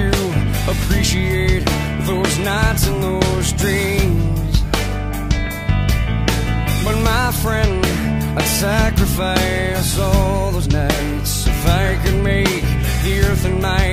to appreciate those nights and those dreams. But my friend, I'd sacrifice all those nights if I could make the earth and night.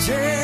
change.